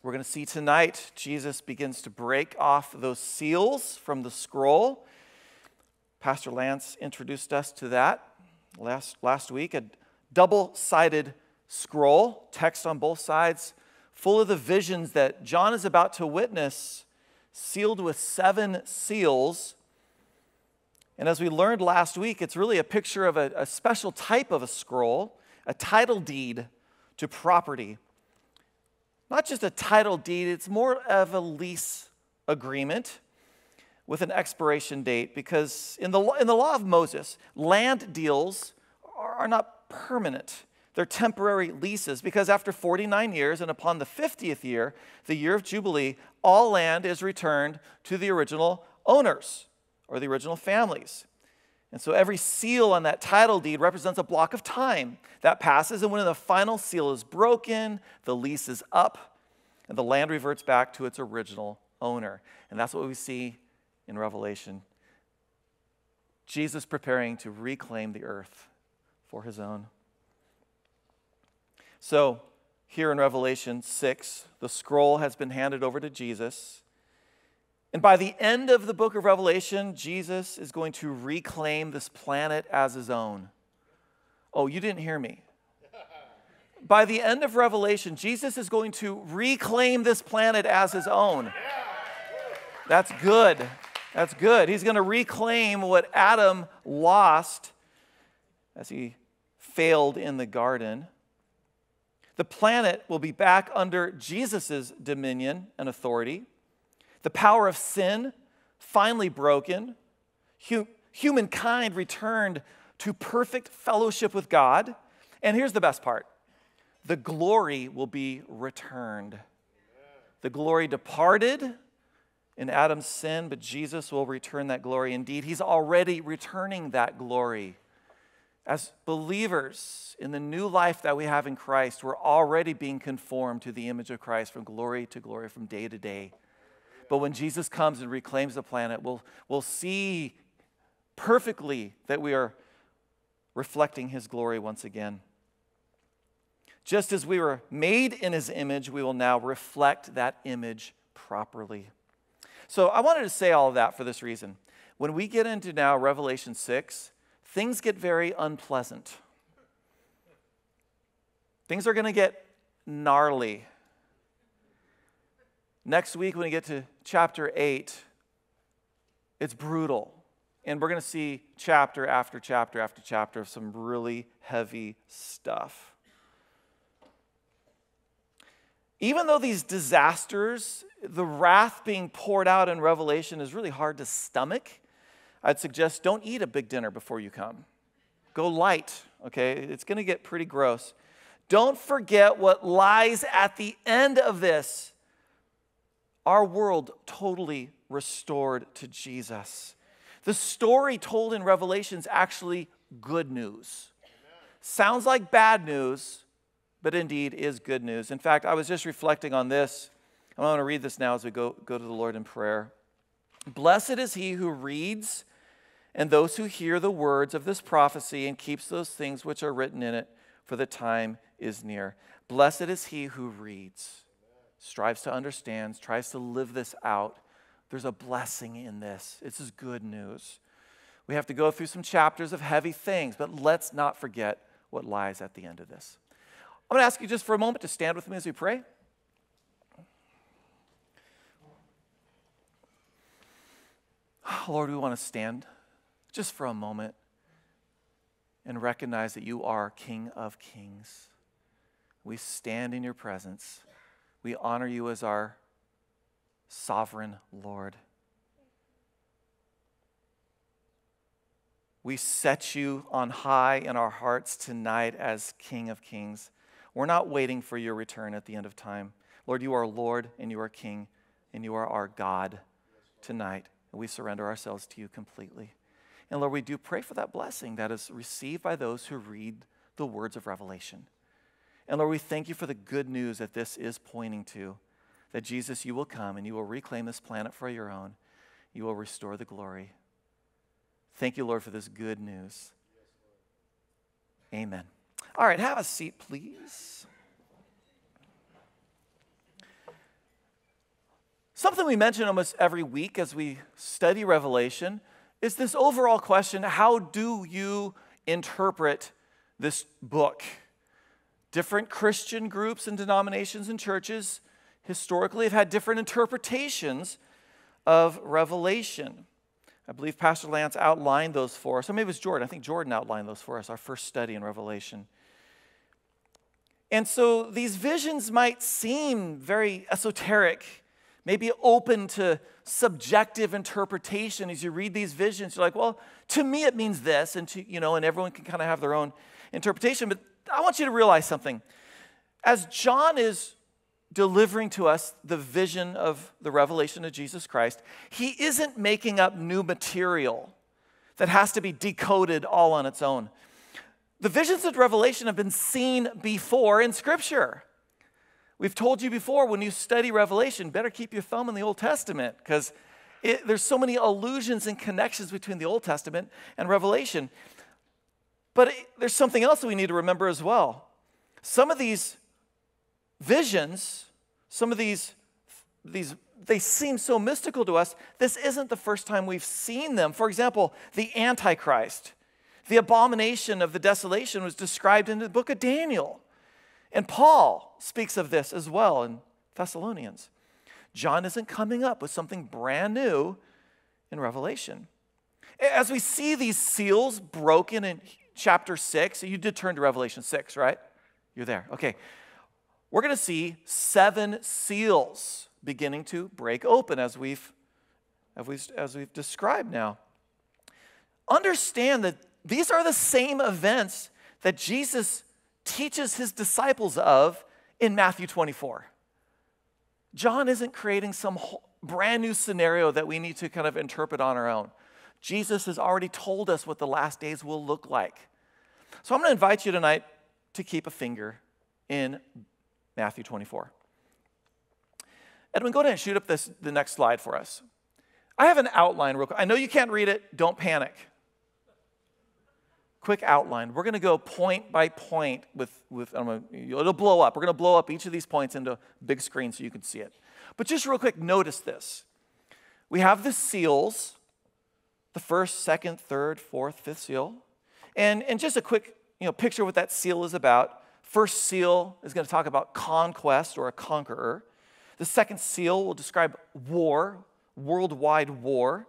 We're going to see tonight Jesus begins to break off those seals from the scroll. Pastor Lance introduced us to that last, last week a double sided scroll, text on both sides, full of the visions that John is about to witness, sealed with seven seals. And as we learned last week, it's really a picture of a, a special type of a scroll, a title deed to property not just a title deed, it's more of a lease agreement with an expiration date because in the, in the law of Moses, land deals are, are not permanent. They're temporary leases because after 49 years and upon the 50th year, the year of Jubilee, all land is returned to the original owners or the original families. And so every seal on that title deed represents a block of time that passes. And when the final seal is broken, the lease is up, and the land reverts back to its original owner. And that's what we see in Revelation. Jesus preparing to reclaim the earth for his own. So, here in Revelation 6, the scroll has been handed over to Jesus. And by the end of the book of Revelation, Jesus is going to reclaim this planet as his own. Oh, you didn't hear me. By the end of Revelation, Jesus is going to reclaim this planet as his own. That's good. That's good. He's going to reclaim what Adam lost as he failed in the garden. The planet will be back under Jesus' dominion and authority the power of sin finally broken, humankind returned to perfect fellowship with God. And here's the best part the glory will be returned. The glory departed in Adam's sin, but Jesus will return that glory. Indeed, he's already returning that glory. As believers in the new life that we have in Christ, we're already being conformed to the image of Christ from glory to glory, from day to day. But when Jesus comes and reclaims the planet, we'll, we'll see perfectly that we are reflecting his glory once again. Just as we were made in his image, we will now reflect that image properly. So I wanted to say all of that for this reason. When we get into now Revelation 6, things get very unpleasant. Things are going to get gnarly. Next week, when we get to chapter 8, it's brutal. And we're going to see chapter after chapter after chapter of some really heavy stuff. Even though these disasters, the wrath being poured out in Revelation is really hard to stomach, I'd suggest don't eat a big dinner before you come. Go light, okay? It's going to get pretty gross. Don't forget what lies at the end of this our world totally restored to Jesus. The story told in Revelation is actually good news. Sounds like bad news, but indeed is good news. In fact, I was just reflecting on this. I want to read this now as we go, go to the Lord in prayer. Blessed is he who reads and those who hear the words of this prophecy and keeps those things which are written in it, for the time is near. Blessed is he who reads strives to understand, tries to live this out, there's a blessing in this. This is good news. We have to go through some chapters of heavy things, but let's not forget what lies at the end of this. I'm going to ask you just for a moment to stand with me as we pray. Lord, we want to stand just for a moment and recognize that you are King of Kings. We stand in your presence. We honor you as our sovereign Lord. We set you on high in our hearts tonight as King of Kings. We're not waiting for your return at the end of time. Lord, you are Lord and you are King and you are our God tonight. And we surrender ourselves to you completely. And Lord, we do pray for that blessing that is received by those who read the words of Revelation. And Lord, we thank you for the good news that this is pointing to that Jesus, you will come and you will reclaim this planet for your own. You will restore the glory. Thank you, Lord, for this good news. Amen. All right, have a seat, please. Something we mention almost every week as we study Revelation is this overall question how do you interpret this book? Different Christian groups and denominations and churches historically have had different interpretations of Revelation. I believe Pastor Lance outlined those for us. Or maybe it was Jordan. I think Jordan outlined those for us, our first study in Revelation. And so these visions might seem very esoteric, maybe open to subjective interpretation as you read these visions. You're like, well, to me it means this, and to, you know, and everyone can kind of have their own interpretation. But I want you to realize something. As John is delivering to us the vision of the revelation of Jesus Christ, he isn't making up new material that has to be decoded all on its own. The visions of Revelation have been seen before in Scripture. We've told you before when you study Revelation, better keep your thumb in the Old Testament because there's so many allusions and connections between the Old Testament and Revelation. But there's something else that we need to remember as well. Some of these visions, some of these, these they seem so mystical to us. This isn't the first time we've seen them. For example, the Antichrist, the abomination of the desolation was described in the book of Daniel. And Paul speaks of this as well in Thessalonians. John isn't coming up with something brand new in Revelation. As we see these seals broken in chapter 6, you did turn to Revelation 6, right? You're there. Okay we're going to see seven seals beginning to break open as we've, as we've, as we've described now. Understand that these are the same events that Jesus teaches his disciples of in Matthew 24. John isn't creating some brand new scenario that we need to kind of interpret on our own. Jesus has already told us what the last days will look like. So I'm going to invite you tonight to keep a finger in Matthew 24. Edwin, go ahead and shoot up this, the next slide for us. I have an outline real quick. I know you can't read it, don't panic. Quick outline. We're going to go point by point with, with it'll blow up. We're going to blow up each of these points into big screen so you can see it. But just real quick, notice this. We have the seals, the first, second, third, fourth, fifth seal. And, and just a quick you know, picture what that seal is about. First seal is going to talk about conquest or a conqueror. The second seal will describe war, worldwide war.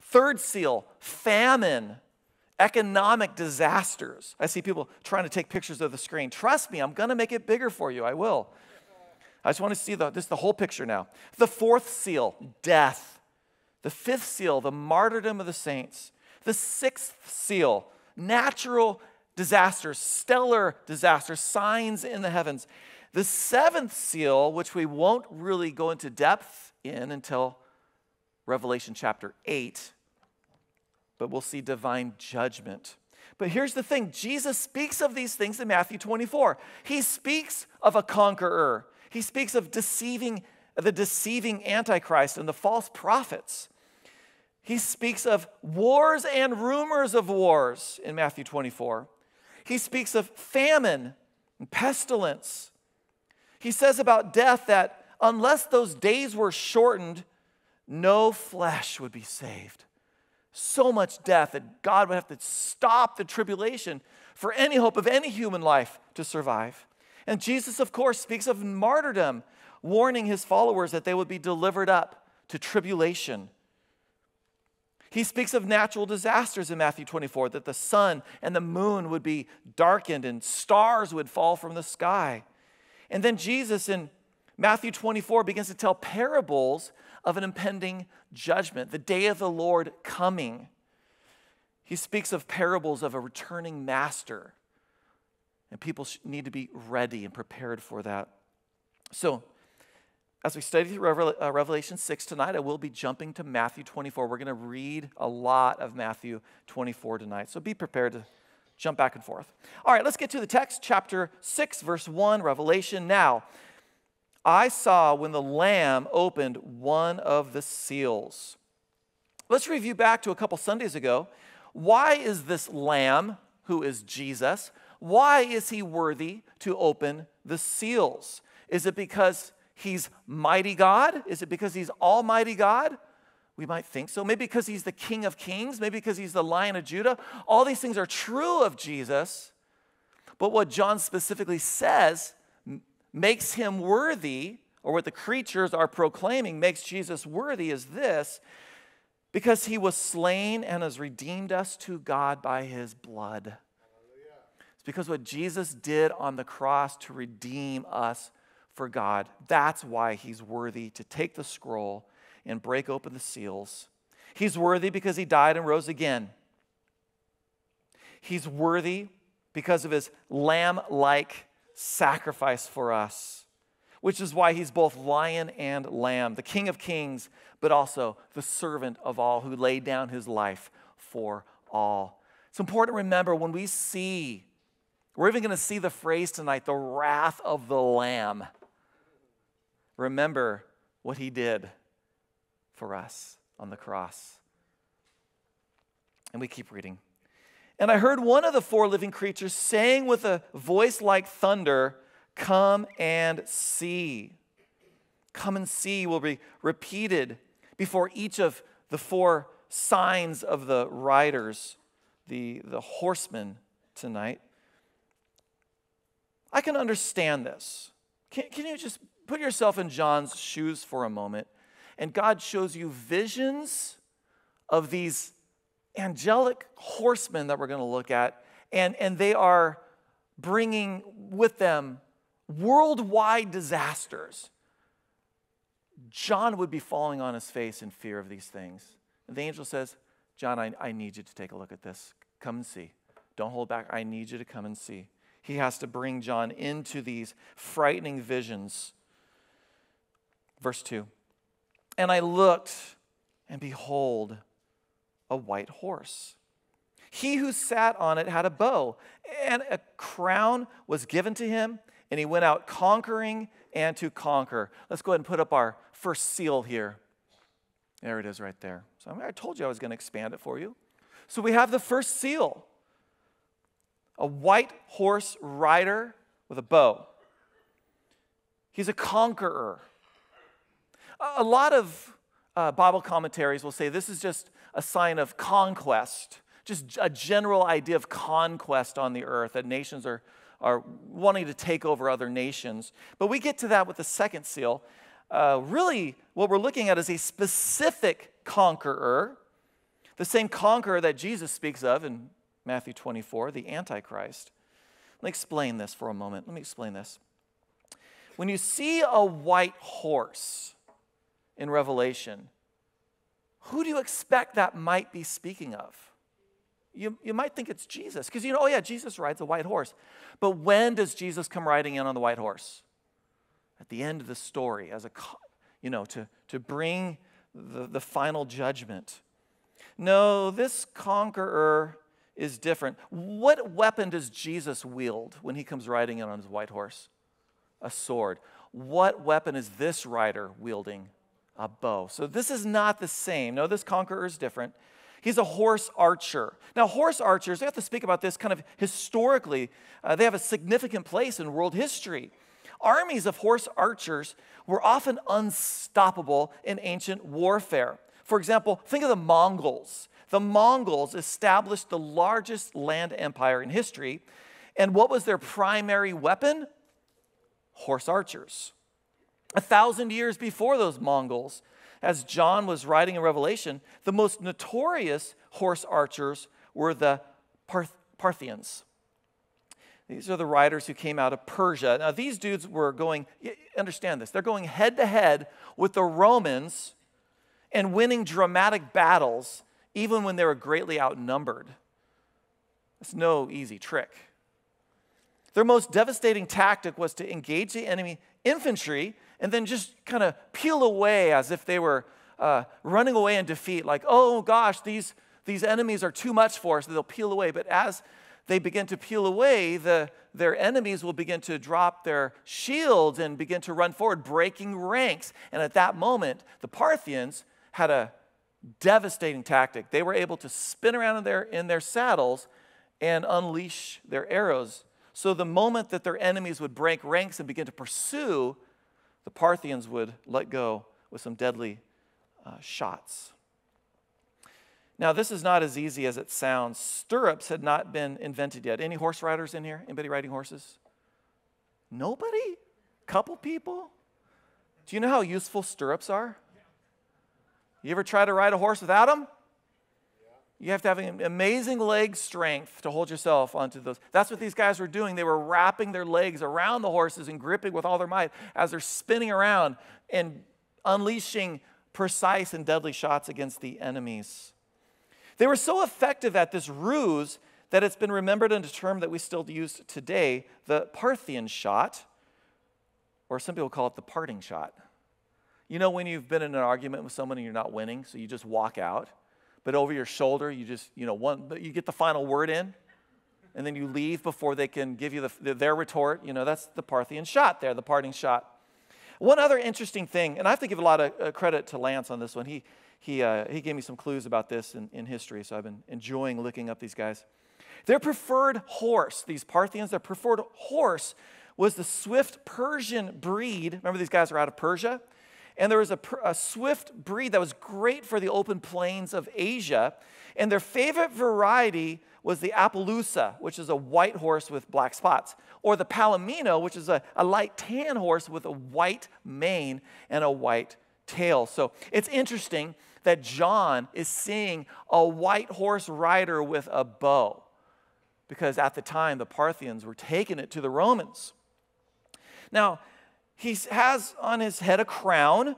Third seal, famine, economic disasters. I see people trying to take pictures of the screen. Trust me, I'm going to make it bigger for you. I will. I just want to see the, this the whole picture now. The fourth seal, death. The fifth seal, the martyrdom of the saints. The sixth seal, natural disasters, stellar disasters, signs in the heavens. The seventh seal, which we won't really go into depth in until Revelation chapter 8, but we'll see divine judgment. But here's the thing Jesus speaks of these things in Matthew 24. He speaks of a conqueror, he speaks of deceiving the deceiving antichrist and the false prophets. He speaks of wars and rumors of wars in Matthew 24. He speaks of famine and pestilence. He says about death that unless those days were shortened, no flesh would be saved. So much death that God would have to stop the tribulation for any hope of any human life to survive. And Jesus, of course, speaks of martyrdom, warning his followers that they would be delivered up to tribulation he speaks of natural disasters in Matthew 24, that the sun and the moon would be darkened and stars would fall from the sky. And then Jesus in Matthew 24 begins to tell parables of an impending judgment, the day of the Lord coming. He speaks of parables of a returning master, and people need to be ready and prepared for that. So, as we study through uh, Revelation 6 tonight, I will be jumping to Matthew 24. We're going to read a lot of Matthew 24 tonight, so be prepared to jump back and forth. All right, let's get to the text, chapter 6, verse 1, Revelation. Now, I saw when the Lamb opened one of the seals. Let's review back to a couple Sundays ago. Why is this Lamb, who is Jesus, why is he worthy to open the seals? Is it because he's mighty God? Is it because he's almighty God? We might think so. Maybe because he's the King of Kings, maybe because he's the Lion of Judah. All these things are true of Jesus. But what John specifically says makes him worthy, or what the creatures are proclaiming makes Jesus worthy, is this because he was slain and has redeemed us to God by his blood. It's because what Jesus did on the cross to redeem us for God. That's why he's worthy to take the scroll and break open the seals. He's worthy because he died and rose again. He's worthy because of his lamb like sacrifice for us, which is why he's both lion and lamb, the king of kings, but also the servant of all who laid down his life for all. It's important to remember when we see, we're even going to see the phrase tonight, the wrath of the lamb. Remember what he did for us on the cross. And we keep reading. And I heard one of the four living creatures saying with a voice like thunder, Come and see. Come and see will be repeated before each of the four signs of the riders, the, the horsemen tonight. I can understand this. Can, can you just put yourself in John's shoes for a moment? And God shows you visions of these angelic horsemen that we're going to look at, and, and they are bringing with them worldwide disasters. John would be falling on his face in fear of these things. And the angel says, John, I, I need you to take a look at this. Come and see. Don't hold back. I need you to come and see. He has to bring John into these frightening visions. Verse 2 And I looked, and behold, a white horse. He who sat on it had a bow, and a crown was given to him, and he went out conquering and to conquer. Let's go ahead and put up our first seal here. There it is right there. So I told you I was going to expand it for you. So we have the first seal a white horse rider with a bow. He's a conqueror. A lot of uh, Bible commentaries will say this is just a sign of conquest, just a general idea of conquest on the earth, that nations are, are wanting to take over other nations. But we get to that with the second seal. Uh, really, what we're looking at is a specific conqueror, the same conqueror that Jesus speaks of in Matthew 24, the Antichrist. Let me explain this for a moment. Let me explain this. When you see a white horse in Revelation, who do you expect that might be speaking of? You, you might think it's Jesus, because you know, oh yeah, Jesus rides a white horse. But when does Jesus come riding in on the white horse? At the end of the story, as a, you know, to, to bring the, the final judgment. No, this conqueror is different. What weapon does Jesus wield when he comes riding in on his white horse? A sword. What weapon is this rider wielding? A bow. So this is not the same. No, this conqueror is different. He's a horse archer. Now, horse archers, we have to speak about this kind of historically. Uh, they have a significant place in world history. Armies of horse archers were often unstoppable in ancient warfare. For example, think of the Mongols. The Mongols established the largest land empire in history. And what was their primary weapon? Horse archers. A thousand years before those Mongols, as John was writing in Revelation, the most notorious horse archers were the Parth- Parthians. These are the riders who came out of Persia. Now, these dudes were going, understand this, they're going head to head with the Romans and winning dramatic battles, even when they were greatly outnumbered. It's no easy trick. Their most devastating tactic was to engage the enemy infantry and then just kind of peel away as if they were uh, running away in defeat, like, oh gosh, these, these enemies are too much for us, they'll peel away. But as they begin to peel away, the, their enemies will begin to drop their shields and begin to run forward, breaking ranks. And at that moment, the Parthians had a devastating tactic. They were able to spin around in their, in their saddles and unleash their arrows. So the moment that their enemies would break ranks and begin to pursue, the Parthians would let go with some deadly uh, shots. Now, this is not as easy as it sounds. Stirrups had not been invented yet. Any horse riders in here? Anybody riding horses? Nobody? Couple people? Do you know how useful stirrups are? You ever try to ride a horse without them? You have to have an amazing leg strength to hold yourself onto those. That's what these guys were doing. They were wrapping their legs around the horses and gripping with all their might as they're spinning around and unleashing precise and deadly shots against the enemies. They were so effective at this ruse that it's been remembered in a term that we still use today the Parthian shot, or some people call it the parting shot. You know, when you've been in an argument with someone and you're not winning, so you just walk out, but over your shoulder, you just, you know, one, but you get the final word in, and then you leave before they can give you the, their retort. You know, that's the Parthian shot there, the parting shot. One other interesting thing, and I have to give a lot of uh, credit to Lance on this one. He, he, uh, he gave me some clues about this in, in history, so I've been enjoying looking up these guys. Their preferred horse, these Parthians, their preferred horse was the swift Persian breed. Remember, these guys are out of Persia? And there was a, a, swift breed that was great for the open plains of Asia. And their favorite variety was the Appaloosa, which is a white horse with black spots, or the Palomino, which is a, a light tan horse with a white mane and a white tail. So it's interesting that John is seeing a white horse rider with a bow because at the time the Parthians were taking it to the Romans. Now, he has on his head a crown.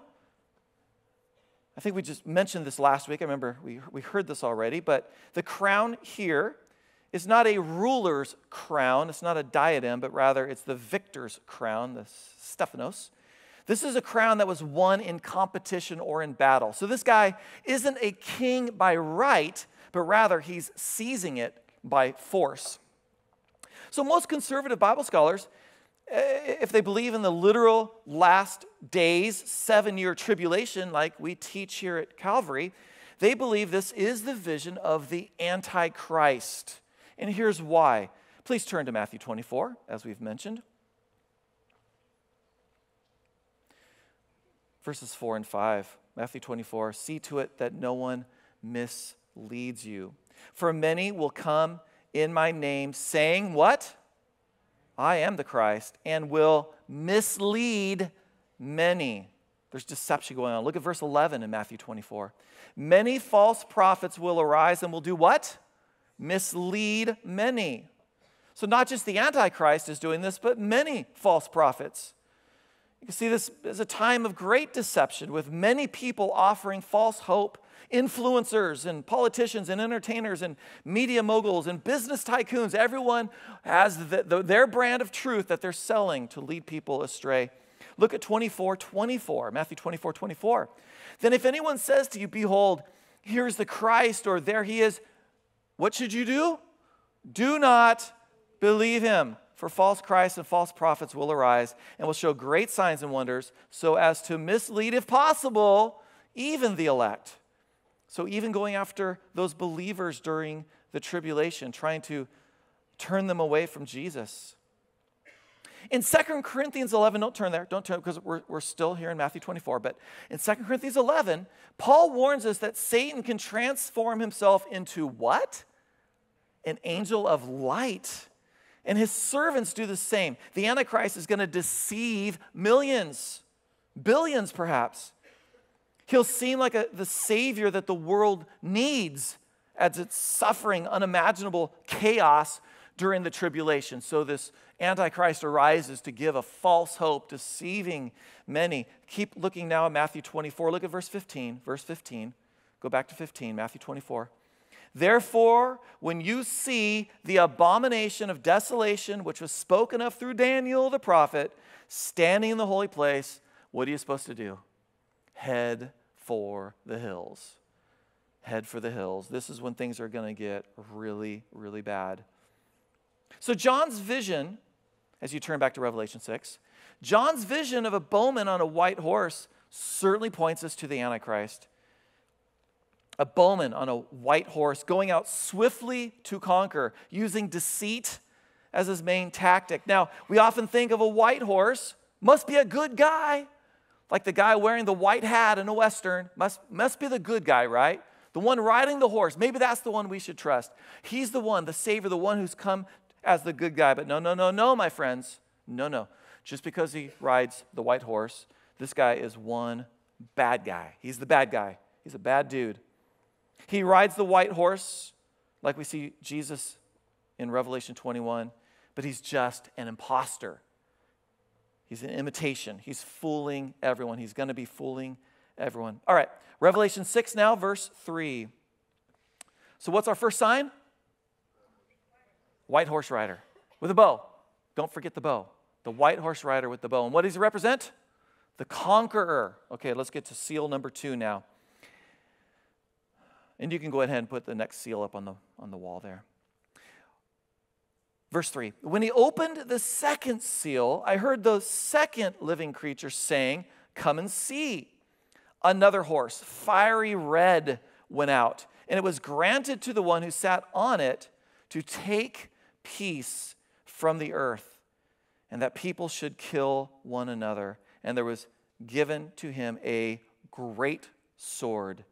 I think we just mentioned this last week. I remember we, we heard this already, but the crown here is not a ruler's crown. It's not a diadem, but rather it's the victor's crown, the Stephanos. This is a crown that was won in competition or in battle. So this guy isn't a king by right, but rather he's seizing it by force. So most conservative Bible scholars, if they believe in the literal last days, seven year tribulation, like we teach here at Calvary, they believe this is the vision of the Antichrist. And here's why. Please turn to Matthew 24, as we've mentioned. verses 4 and 5. Matthew 24 See to it that no one misleads you. For many will come in my name, saying, What? I am the Christ, and will mislead many. There's deception going on. Look at verse 11 in Matthew 24. Many false prophets will arise and will do what? Mislead many. So, not just the Antichrist is doing this, but many false prophets. You can see, this is a time of great deception with many people offering false hope. Influencers and politicians and entertainers and media moguls and business tycoons, everyone has the, the, their brand of truth that they're selling to lead people astray. Look at 24 24, Matthew 24 24. Then if anyone says to you, Behold, here's the Christ, or there he is, what should you do? Do not believe him. For false Christs and false prophets will arise and will show great signs and wonders, so as to mislead, if possible, even the elect. So, even going after those believers during the tribulation, trying to turn them away from Jesus. In 2 Corinthians 11, don't turn there, don't turn because we're, we're still here in Matthew 24, but in 2 Corinthians 11, Paul warns us that Satan can transform himself into what? An angel of light. And his servants do the same. The Antichrist is going to deceive millions, billions perhaps. He'll seem like a, the savior that the world needs as it's suffering unimaginable chaos during the tribulation. So this Antichrist arises to give a false hope, deceiving many. Keep looking now at Matthew 24. Look at verse 15. Verse 15. Go back to 15, Matthew 24. Therefore, when you see the abomination of desolation, which was spoken of through Daniel the prophet, standing in the holy place, what are you supposed to do? Head for the hills. Head for the hills. This is when things are going to get really, really bad. So, John's vision, as you turn back to Revelation 6, John's vision of a bowman on a white horse certainly points us to the Antichrist a bowman on a white horse going out swiftly to conquer, using deceit as his main tactic. Now, we often think of a white horse, must be a good guy, like the guy wearing the white hat in a Western, must, must be the good guy, right? The one riding the horse. Maybe that's the one we should trust. He's the one, the Savior, the one who's come as the good guy. But no, no, no, no, my friends. No, no. Just because he rides the white horse, this guy is one bad guy. He's the bad guy. He's a bad dude. He rides the white horse, like we see Jesus in Revelation 21, but he's just an impostor. He's an imitation. He's fooling everyone. He's going to be fooling everyone. All right, Revelation 6 now, verse 3. So, what's our first sign? White horse rider with a bow. Don't forget the bow. The white horse rider with the bow. And what does he represent? The conqueror. Okay, let's get to seal number two now. And you can go ahead and put the next seal up on the, on the wall there. Verse 3 When he opened the second seal, I heard the second living creature saying, Come and see. Another horse, fiery red, went out, and it was granted to the one who sat on it to take peace from the earth, and that people should kill one another. And there was given to him a great sword.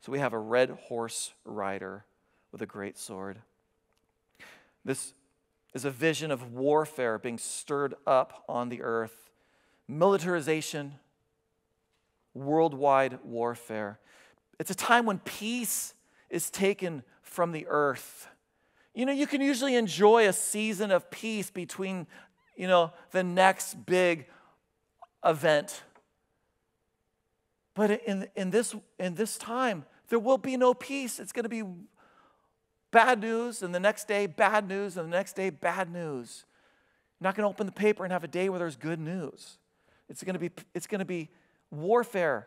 So we have a red horse rider with a great sword. This is a vision of warfare being stirred up on the earth, militarization, worldwide warfare. It's a time when peace is taken from the earth. You know, you can usually enjoy a season of peace between, you know, the next big event. But in, in, this, in this time, there will be no peace. It's going to be bad news, and the next day, bad news, and the next day, bad news. You're not going to open the paper and have a day where there's good news. It's going to be, it's going to be warfare,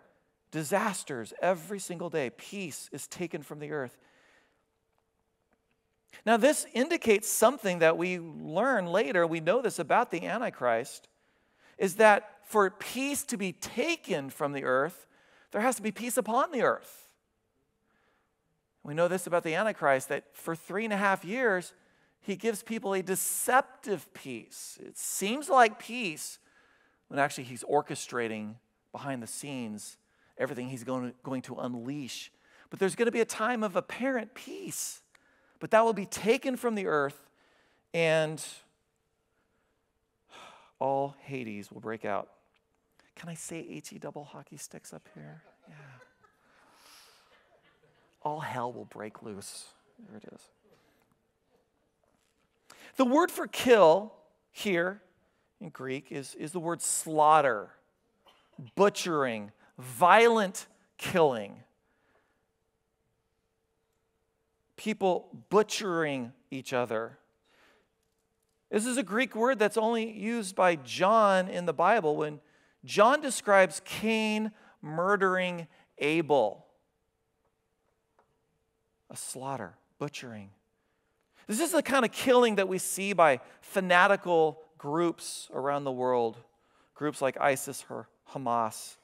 disasters every single day. Peace is taken from the earth. Now, this indicates something that we learn later. We know this about the Antichrist is that for peace to be taken from the earth, there has to be peace upon the earth. We know this about the Antichrist that for three and a half years, he gives people a deceptive peace. It seems like peace when actually he's orchestrating behind the scenes everything he's going to, going to unleash. But there's going to be a time of apparent peace, but that will be taken from the earth and all Hades will break out. Can I say HE double hockey sticks up here? Yeah all hell will break loose. There it is. The word for kill here in Greek is, is the word slaughter, butchering, violent killing. People butchering each other. This is a Greek word that's only used by John in the Bible when John describes Cain murdering Abel a slaughter, butchering. This is the kind of killing that we see by fanatical groups around the world, groups like ISIS or Hamas,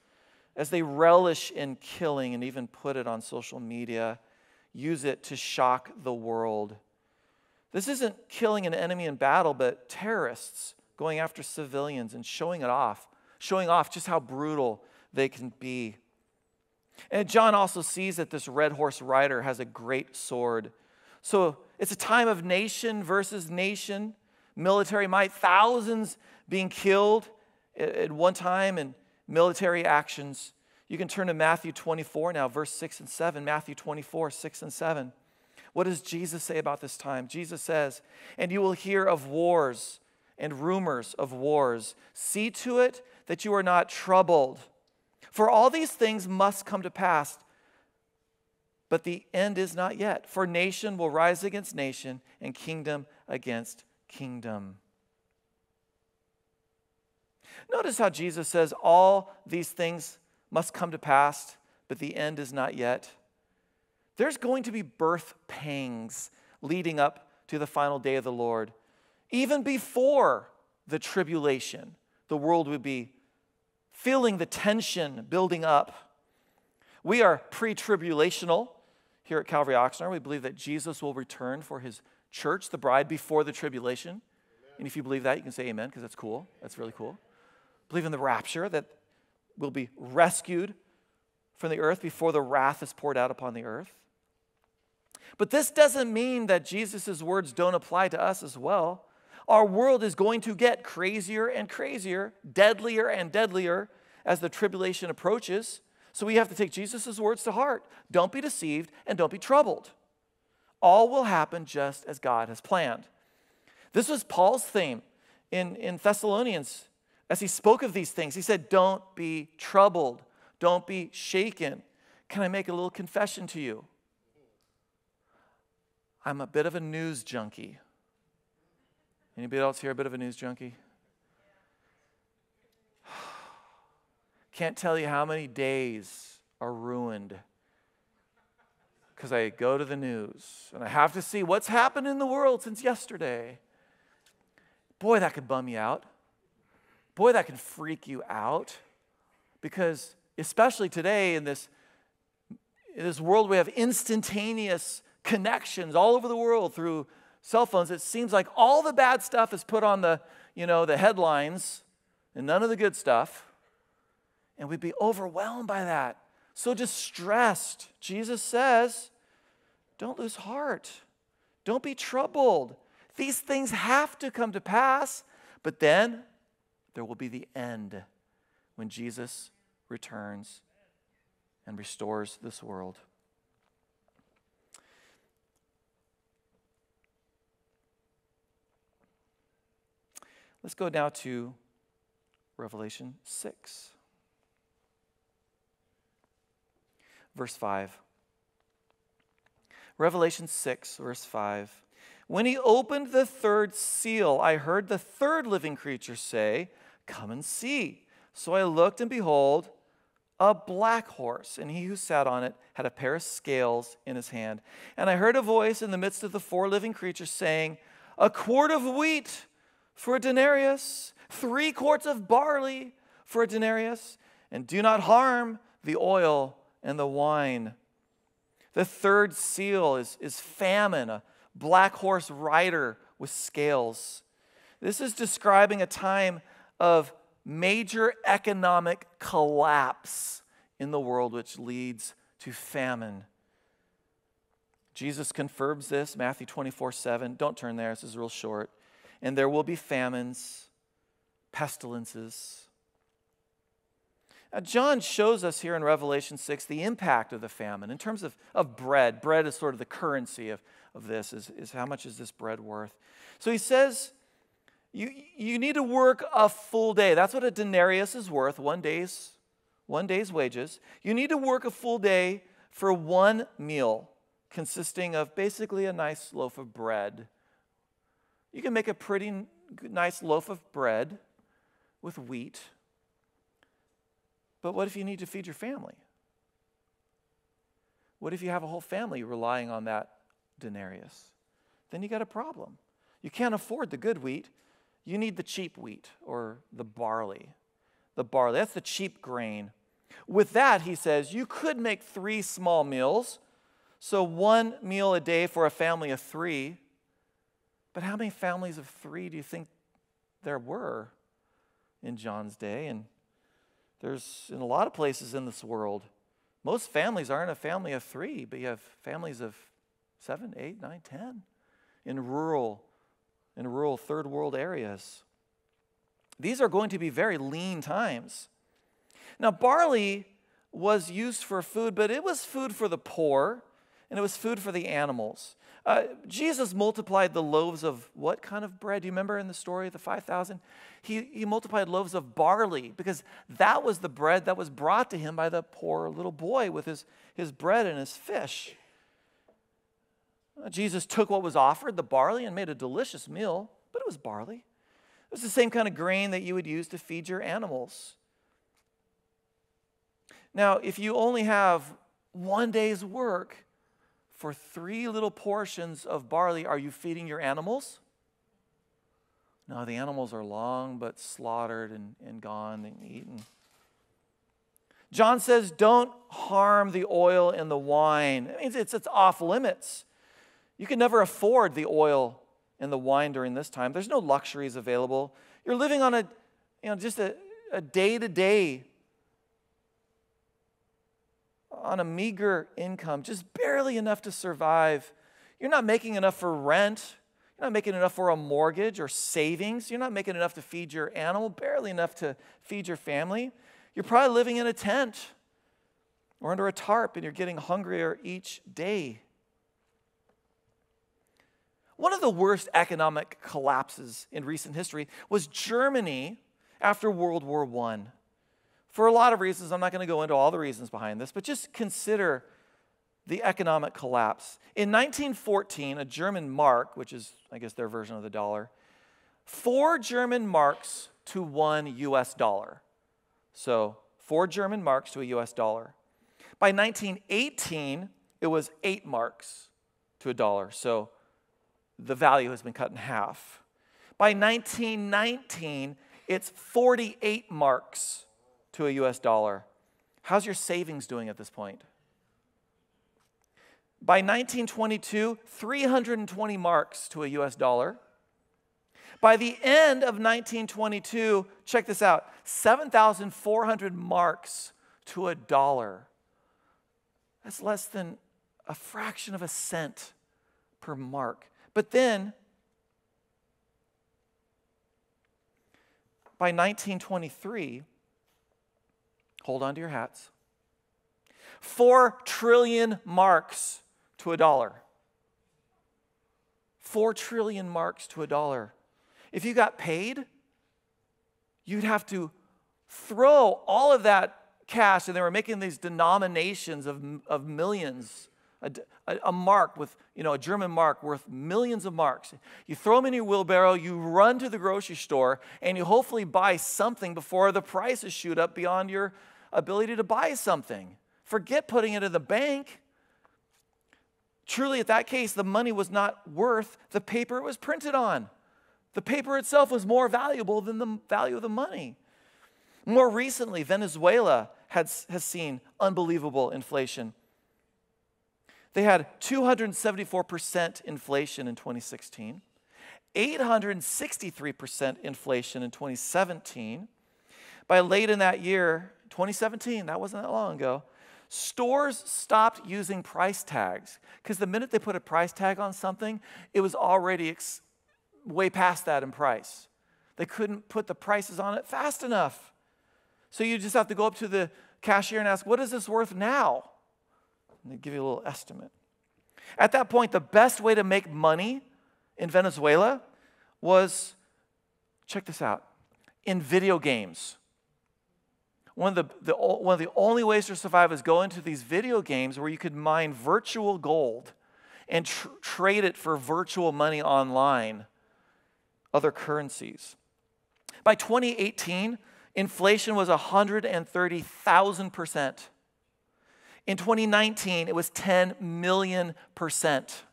as they relish in killing and even put it on social media, use it to shock the world. This isn't killing an enemy in battle, but terrorists going after civilians and showing it off, showing off just how brutal they can be. And John also sees that this red horse rider has a great sword. So it's a time of nation versus nation, military might, thousands being killed at one time in military actions. You can turn to Matthew 24 now, verse 6 and 7. Matthew 24, 6 and 7. What does Jesus say about this time? Jesus says, And you will hear of wars and rumors of wars. See to it that you are not troubled for all these things must come to pass, but the end is not yet. For nation will rise against nation, and kingdom against kingdom. Notice how Jesus says all these things must come to pass, but the end is not yet. There's going to be birth pangs leading up to the final day of the Lord. Even before the tribulation, the world would be feeling the tension building up. We are pre tribulational here at Calvary Oxnard. We believe that Jesus will return for his church, the bride, before the tribulation. Amen. And if you believe that, you can say amen because that's cool. That's really cool. Believe in the rapture, that will be rescued from the earth before the wrath is poured out upon the earth. But this doesn't mean that Jesus' words don't apply to us as well. Our world is going to get crazier and crazier, deadlier and deadlier as the tribulation approaches. So we have to take Jesus' words to heart. Don't be deceived and don't be troubled. All will happen just as God has planned. This was Paul's theme in, in Thessalonians as he spoke of these things. He said, Don't be troubled, don't be shaken. Can I make a little confession to you? I'm a bit of a news junkie. Anybody else here a bit of a news junkie? Can't tell you how many days are ruined because I go to the news and I have to see what's happened in the world since yesterday. Boy, that could bum you out. Boy, that can freak you out because, especially today in this, in this world, we have instantaneous connections all over the world through cell phones. It seems like all the bad stuff is put on the, you know, the headlines and none of the good stuff. And we'd be overwhelmed by that. So distressed. Jesus says, don't lose heart. Don't be troubled. These things have to come to pass, but then there will be the end when Jesus returns and restores this world. Let's go now to Revelation 6, verse 5. Revelation 6, verse 5. When he opened the third seal, I heard the third living creature say, Come and see. So I looked, and behold, a black horse, and he who sat on it had a pair of scales in his hand. And I heard a voice in the midst of the four living creatures saying, A quart of wheat for a denarius, three quarts of barley for a denarius, and do not harm the oil and the wine. The third seal is, is famine, a black horse rider with scales. This is describing a time of major economic collapse in the world, which leads to famine. Jesus confirms this, Matthew 24 7. Don't turn there, this is real short. And there will be famines, pestilences. Now, John shows us here in Revelation 6 the impact of the famine in terms of, of bread. Bread is sort of the currency of, of this, is, is how much is this bread worth? So he says you, you need to work a full day. That's what a denarius is worth, one day's, one day's wages. You need to work a full day for one meal consisting of basically a nice loaf of bread. You can make a pretty nice loaf of bread with wheat. But what if you need to feed your family? What if you have a whole family relying on that denarius? Then you got a problem. You can't afford the good wheat. You need the cheap wheat or the barley. The barley, that's the cheap grain. With that, he says, you could make three small meals. So, one meal a day for a family of three. But how many families of three do you think there were in John's day? And there's in a lot of places in this world, most families aren't a family of three, but you have families of seven, eight, nine, ten in rural in rural third world areas. These are going to be very lean times. Now, barley was used for food, but it was food for the poor and it was food for the animals. Uh, Jesus multiplied the loaves of what kind of bread? Do you remember in the story of the 5,000? He, he multiplied loaves of barley because that was the bread that was brought to him by the poor little boy with his, his bread and his fish. Jesus took what was offered, the barley, and made a delicious meal, but it was barley. It was the same kind of grain that you would use to feed your animals. Now, if you only have one day's work for three little portions of barley, are you feeding your animals? No, the animals are long but slaughtered and, and gone and eaten. John says, don't harm the oil and the wine. It means it's, it's off limits. You can never afford the oil and the wine during this time. There's no luxuries available. You're living on a, you know, just a day to day on a meager income, just barely enough to survive. You're not making enough for rent. You're not making enough for a mortgage or savings. You're not making enough to feed your animal, barely enough to feed your family. You're probably living in a tent or under a tarp and you're getting hungrier each day. One of the worst economic collapses in recent history was Germany after World War I. For a lot of reasons, I'm not going to go into all the reasons behind this, but just consider the economic collapse. In 1914, a German mark, which is, I guess, their version of the dollar, four German marks to one US dollar. So, four German marks to a US dollar. By 1918, it was eight marks to a dollar. So the value has been cut in half. By 1919, it's 48 marks to a US dollar. How's your savings doing at this point? By 1922, 320 marks to a US dollar. By the end of 1922, check this out 7,400 marks to a dollar. That's less than a fraction of a cent per mark. But then, by 1923, hold on to your hats, 4 trillion marks to a dollar. 4 trillion marks to a dollar. If you got paid, you'd have to throw all of that cash and they were making these denominations of, of millions. A, a, a, mark with, you know, a German mark worth millions of marks. You throw them in your wheelbarrow, you run to the grocery store, and you hopefully buy something before the prices shoot up beyond your ability to buy something. Forget putting it in the bank. Truly, at that case, the money was not worth the paper it was printed on. The paper itself was more valuable than the value of the money. More recently, Venezuela has, has seen unbelievable inflation. They had 274% inflation in 2016, 863% inflation in 2017. By late in that year, 2017, that wasn't that long ago, stores stopped using price tags because the minute they put a price tag on something, it was already ex- way past that in price. They couldn't put the prices on it fast enough. So you just have to go up to the cashier and ask, What is this worth now? And they give you a little estimate. At that point, the best way to make money in Venezuela was check this out in video games. One of the, the, one of the only ways to survive is go into these video games where you could mine virtual gold and tr- trade it for virtual money online, other currencies. By 2018, inflation was 130,000%. In 2019, it was 10 million percent.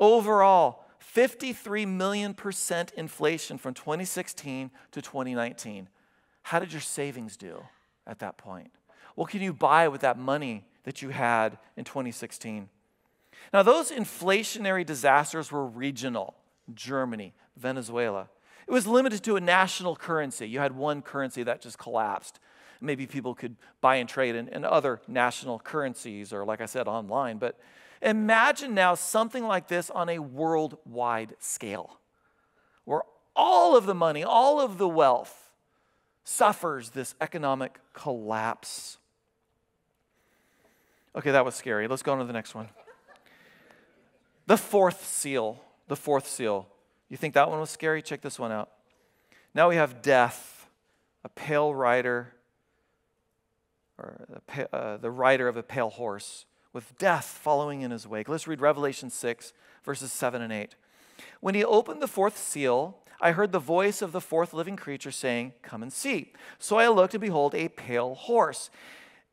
Overall, 53 million percent inflation from 2016 to 2019. How did your savings do at that point? What can you buy with that money that you had in 2016? Now, those inflationary disasters were regional Germany, Venezuela. It was limited to a national currency. You had one currency that just collapsed. Maybe people could buy and trade in, in other national currencies or, like I said, online. But imagine now something like this on a worldwide scale where all of the money, all of the wealth suffers this economic collapse. Okay, that was scary. Let's go on to the next one. The fourth seal. The fourth seal. You think that one was scary? Check this one out. Now we have death, a pale rider, or the, uh, the rider of a pale horse, with death following in his wake. Let's read Revelation 6, verses 7 and 8. When he opened the fourth seal, I heard the voice of the fourth living creature saying, Come and see. So I looked, and behold, a pale horse.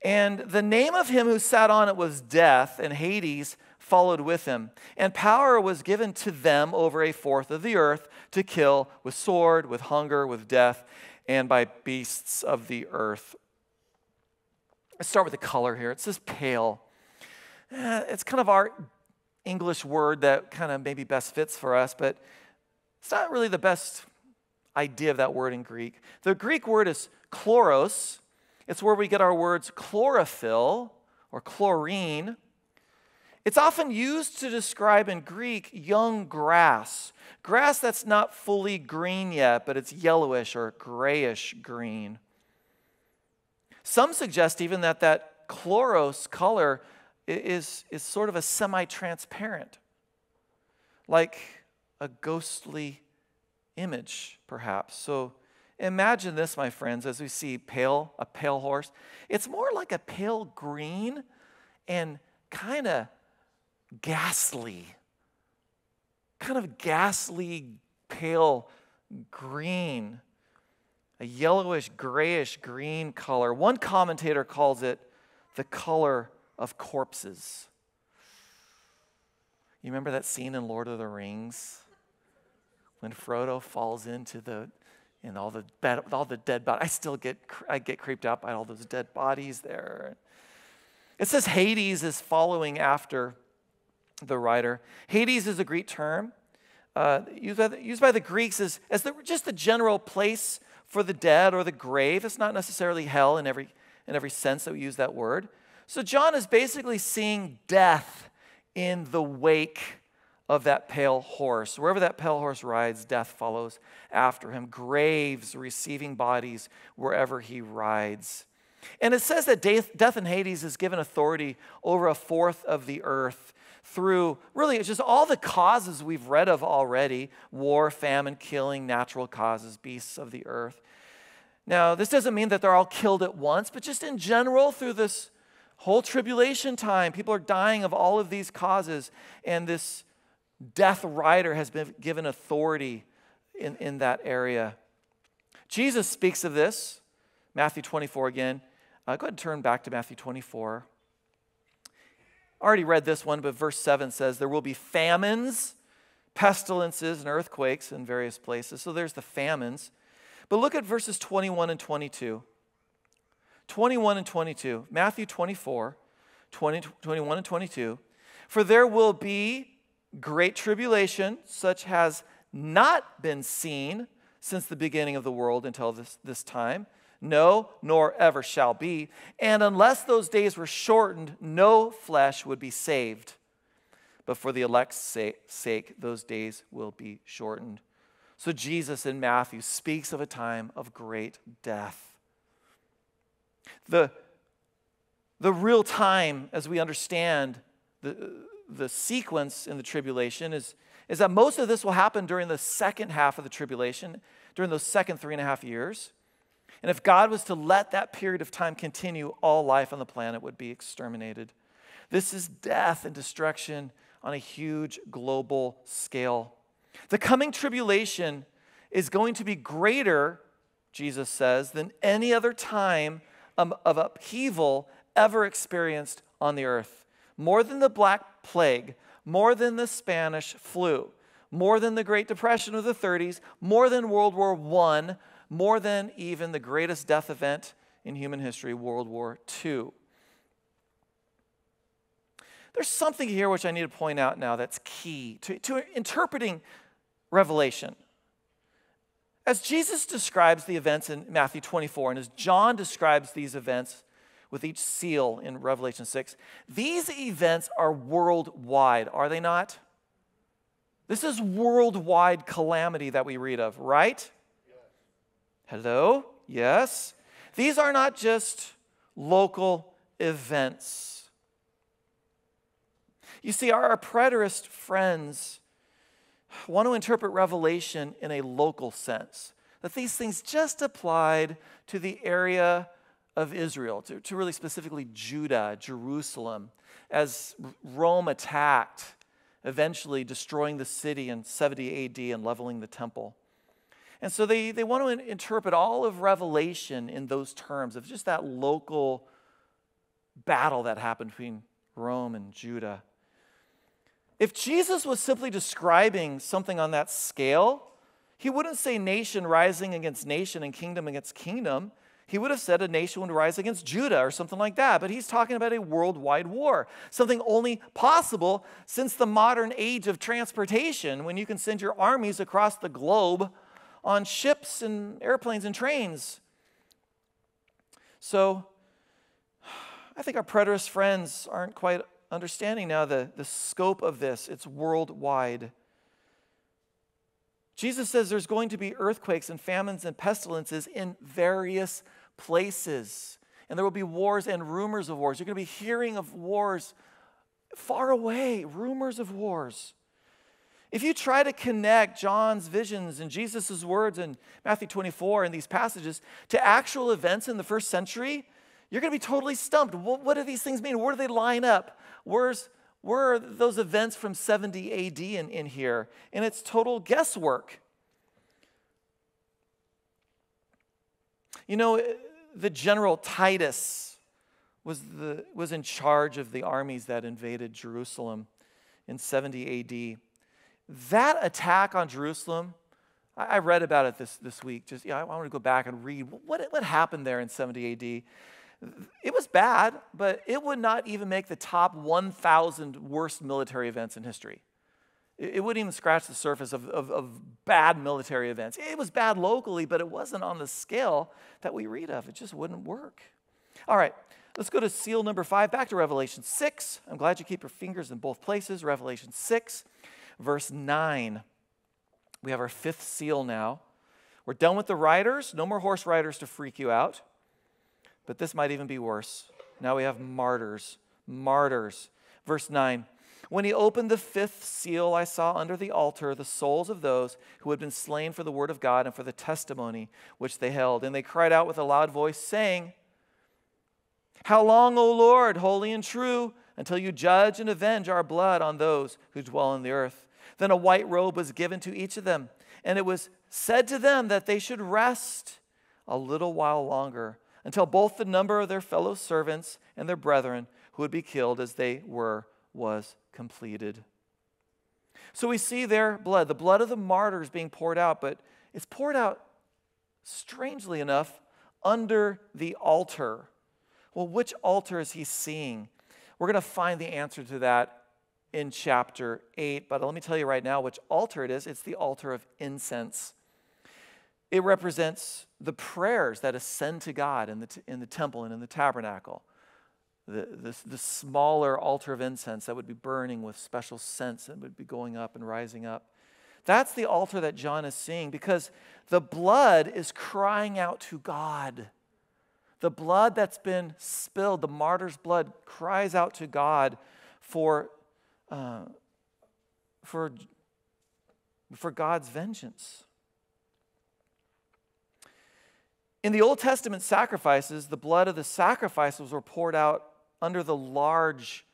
And the name of him who sat on it was Death, and Hades followed with him. And power was given to them over a fourth of the earth to kill with sword, with hunger, with death, and by beasts of the earth. Let's start with the color here. It says pale. Eh, it's kind of our English word that kind of maybe best fits for us, but it's not really the best idea of that word in Greek. The Greek word is chloros. It's where we get our words chlorophyll or chlorine. It's often used to describe in Greek young grass, grass that's not fully green yet, but it's yellowish or grayish green. Some suggest even that that chloros color is, is sort of a semi transparent, like a ghostly image, perhaps. So imagine this, my friends, as we see pale, a pale horse. It's more like a pale green and kind of ghastly, kind of ghastly pale green, a yellowish, grayish green color. One commentator calls it the color of corpses. You remember that scene in Lord of the Rings when Frodo falls into the and all the all the dead bodies. I still get I get creeped out by all those dead bodies there. It says Hades is following after the writer. Hades is a Greek term uh, used, by the, used by the Greeks as, as the, just the general place for the dead or the grave. It's not necessarily hell in every, in every sense that we use that word. So John is basically seeing death in the wake of that pale horse. Wherever that pale horse rides, death follows after him. Graves receiving bodies wherever he rides. And it says that death in Hades is given authority over a fourth of the earth through really it's just all the causes we've read of already war, famine, killing, natural causes, beasts of the earth. Now, this doesn't mean that they're all killed at once, but just in general, through this whole tribulation time, people are dying of all of these causes, and this death rider has been given authority in, in that area. Jesus speaks of this, Matthew 24 again. Uh, go ahead and turn back to Matthew 24. I already read this one, but verse 7 says, There will be famines, pestilences, and earthquakes in various places. So there's the famines. But look at verses 21 and 22. 21 and 22. Matthew 24, 20, 21 and 22. For there will be great tribulation, such has not been seen since the beginning of the world until this, this time no, nor ever shall be. And unless those days were shortened, no flesh would be saved. But for the elect's sake, those days will be shortened. So Jesus in Matthew speaks of a time of great death. The, the real time, as we understand the, the sequence in the tribulation, is, is that most of this will happen during the second half of the tribulation, during those second three and a half years. And if God was to let that period of time continue, all life on the planet would be exterminated. This is death and destruction on a huge global scale. The coming tribulation is going to be greater, Jesus says, than any other time of upheaval ever experienced on the earth. More than the Black Plague, more than the Spanish flu, more than the Great Depression of the 30s, more than World War I, more than even the greatest death event in human history, World War II. There's something here which I need to point out now that's key to, to interpreting Revelation. As Jesus describes the events in Matthew 24, and as John describes these events with each seal in Revelation 6, these events are worldwide, are they not? This is worldwide calamity that we read of, right? Hello? Yes? These are not just local events. You see, our preterist friends want to interpret Revelation in a local sense, that these things just applied to the area of Israel, to, to really specifically Judah, Jerusalem, as Rome attacked, eventually destroying the city in 70 AD and leveling the temple. And so they, they want to interpret all of Revelation in those terms of just that local battle that happened between Rome and Judah. If Jesus was simply describing something on that scale, he wouldn't say nation rising against nation and kingdom against kingdom. He would have said a nation would rise against Judah or something like that. But he's talking about a worldwide war, something only possible since the modern age of transportation when you can send your armies across the globe on ships and airplanes and trains. So I think our preterist friends aren't quite understanding now the, the scope of this. It's worldwide. Jesus says there's going to be earthquakes and famines and pestilences in various places. And there will be wars and rumors of wars. You're going to be hearing of wars far away, rumors of wars. If you try to connect John's visions and Jesus' words in Matthew 24 and these passages to actual events in the first century, you're going to be totally stumped. What, what do these things mean? Where do they line up? Where's, where are those events from 70 AD in, in here? And it's total guesswork. You know, the general Titus was, the, was in charge of the armies that invaded Jerusalem in 70 AD. That attack on Jerusalem, I, I read about it this, this week. Just, yeah, I want to go back and read what, what happened there in 70 AD. It was bad, but it would not even make the top 1,000 worst military events in history. It, wouldn't even scratch the surface of, of, of bad military events. It was bad locally, but it wasn't on the scale that we read of. It just wouldn't work. All right, let's go to seal number five, back to Revelation 6. I'm glad you keep your fingers in both places. Revelation 6, verse 9. We have our fifth seal now. We're done with the riders, no more horse riders to freak you out. But this might even be worse. Now we have martyrs. Martyrs. Verse 9. When he opened the fifth seal, I saw under the altar the souls of those who had been slain for the word of God and for the testimony which they held. And they cried out with a loud voice, saying, How long, O Lord, holy and true, until you judge and avenge our blood on those who dwell on the earth? Then a white robe was given to each of them, and it was said to them that they should rest a little while longer until both the number of their fellow servants and their brethren who would be killed as they were was completed. So we see their blood, the blood of the martyrs being poured out, but it's poured out, strangely enough, under the altar. Well, which altar is he seeing? We're going to find the answer to that in chapter 8, but let me tell you right now which altar it is. It's the altar of incense. It represents the prayers that ascend to God in the, t- in the temple and in the tabernacle. The, the, smaller altar of incense that would be burning with special scents and would be going up and rising up. That's the altar that John is seeing because the blood is crying out to God. The blood that's been spilled, the martyr's blood, cries out to God for, uh, for, for God's vengeance. In the Old Testament sacrifices, the blood of the sacrifices were poured out under the large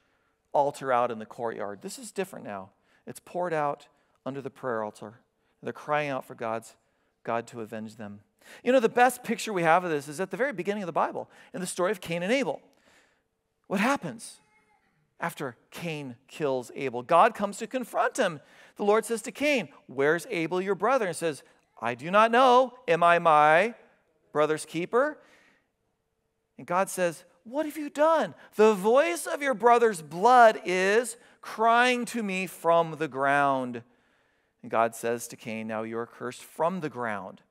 altar out in the courtyard. This is different now. It's poured out under the prayer altar. They're crying out for God's God to avenge them. You know, the best picture we have of this is at the very beginning of the Bible, in the story of Cain and Abel. What happens after Cain kills Abel? God comes to confront him. The Lord says to Cain, Where's Abel, your brother? And says, I do not know. Am I my brother's keeper. And God says, What have you done? The voice of your brother's blood is crying to me from the ground. And God says to Cain, Now you are cursed from the ground,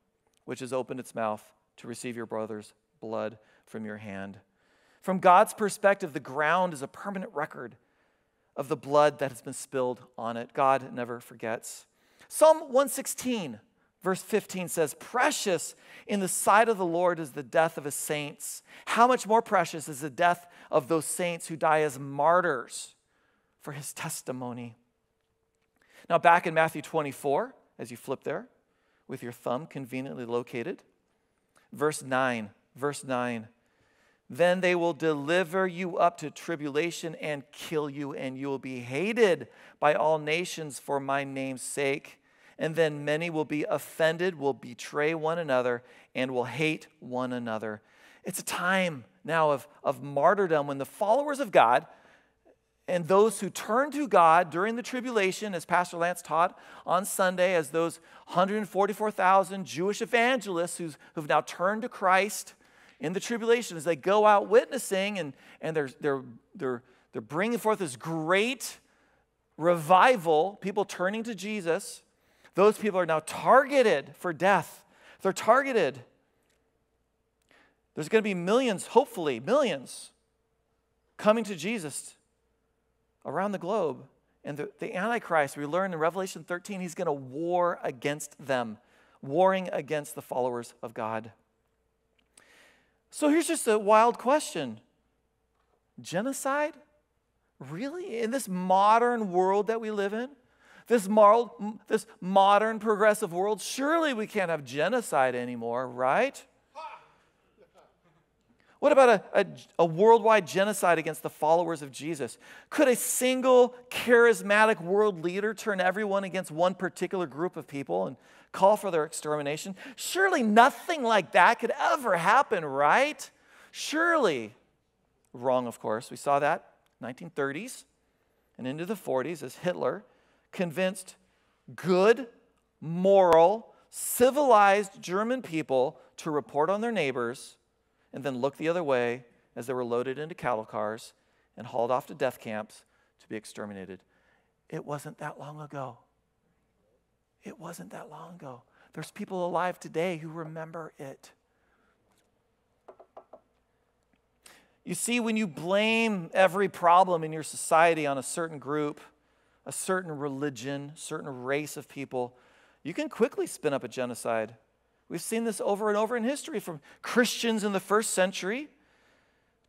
which has opened its mouth to receive your brother's blood from your hand. From God's perspective, the ground is a permanent record of the blood that has been spilled on it. God never forgets. Psalm 116 Verse 15 says, Precious in the sight of the Lord is the death of his saints. How much more precious is the death of those saints who die as martyrs for his testimony? Now, back in Matthew 24, as you flip there with your thumb conveniently located, verse 9, verse 9. Then they will deliver you up to tribulation and kill you, and you will be hated by all nations for my name's sake and then many will be offended, will betray one another, and will hate one another. It's a time now of, of martyrdom when the followers of God and those who turn to God during the tribulation, as Pastor Lance taught on Sunday, as those 144,000 Jewish evangelists who's, who've now turned to Christ in the tribulation, as they go out witnessing and, and they're, they're, they're, they're bringing forth this great revival, people turning to Jesus. Those people are now targeted for death. They're targeted. There's going to be millions, hopefully, millions, coming to Jesus around the globe. And the, the Antichrist, we learn in Revelation 13, he's going to war against them, warring against the followers of God. So here's just a wild question genocide? Really? In this modern world that we live in? This, moral, this modern progressive world? Surely we can't have genocide anymore, right? What about a, a, a, worldwide genocide against the followers of Jesus? Could a single charismatic world leader turn everyone against one particular group of people and call for their extermination? Surely nothing like that could ever happen, right? Surely. Wrong, of course. We saw that 1930s and into the 40s as Hitler convinced good, moral, civilized German people to report on their neighbors and then look the other way as they were loaded into cattle cars and hauled off to death camps to be exterminated. It wasn't that long ago. It wasn't that long ago. There's people alive today who remember it. You see, when you blame every problem in your society on a certain group, a certain religion, certain race of people, you can quickly spin up a genocide. We've seen this over and over in history from Christians in the first century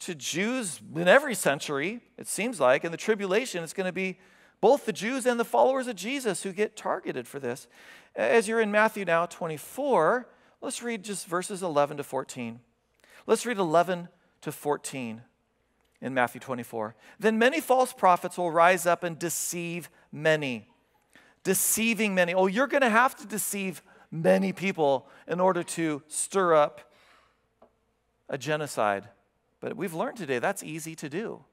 to Jews in every century, it seems like. In the tribulation, it's going to be both the Jews and the followers of Jesus who get targeted for this. As you're in Matthew now 24, let's read just verses 11 to 14. Let's read 11 to 14 in Matthew 24. Then many false prophets will rise up and deceive many. Deceiving many. Oh, you're going to have to deceive many people in order to stir up a genocide. But we've learned today that's easy to do.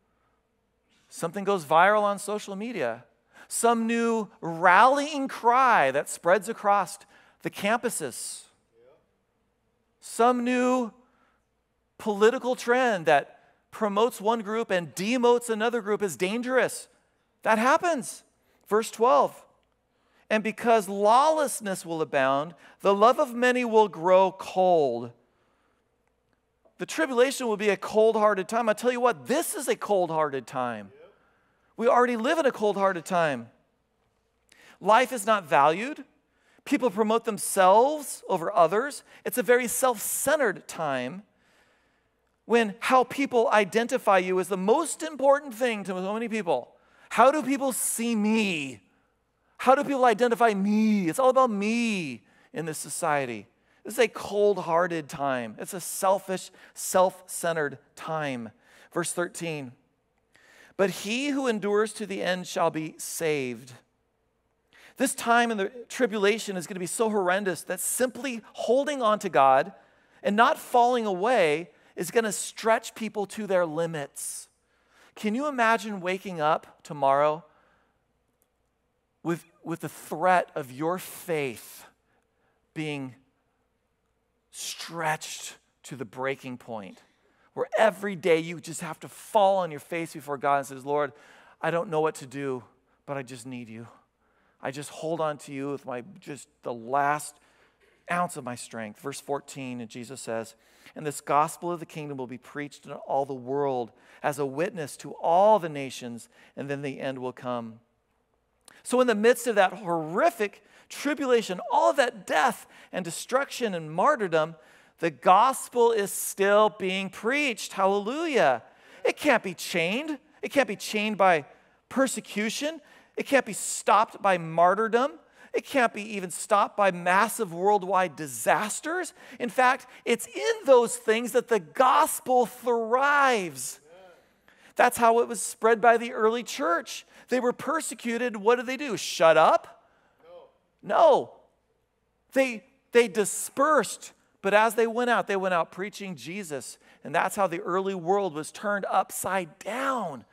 Something goes viral on social media, some new rallying cry that spreads across the campuses, some new political trend that promotes one group and demotes another group is dangerous. That happens. Verse 12. And because lawlessness will abound, the love of many will grow cold. The tribulation will be a cold hearted time. I tell you what, this is a cold hearted time. We already live in a cold hearted time. Life is not valued. People promote themselves over others. It's a very self centered time when how people identify you is the most important thing to so many people. How do people see me? How do people identify me? It's all about me in this society. This is a cold hearted time. It's a selfish, self centered time. Verse 13 But he who endures to the end shall be saved. This time in the tribulation is going to be so horrendous that simply holding on to God and not falling away is going to stretch people to their limits. Can you imagine waking up tomorrow with, with the threat of your faith being stretched to the breaking point? Where every day you just have to fall on your face before God and says, Lord, I don't know what to do, but I just need you. I just hold on to you with my just the last ounce of my strength. Verse 14, and Jesus says, And this gospel of the kingdom will be preached in all the world as a witness to all the nations, and then the end will come. So, in the midst of that horrific tribulation, all that death and destruction and martyrdom, the gospel is still being preached. Hallelujah. It can't be chained. It can't be chained by persecution. It can't be stopped by martyrdom. It can't be even stopped by massive worldwide disasters. In fact, it's in those things that the gospel thrives. That's how it was spread by the early church. They were persecuted. What did they do? Shut up? No. They, they dispersed, but as they went out, they went out preaching Jesus. And that's how the early world was turned upside down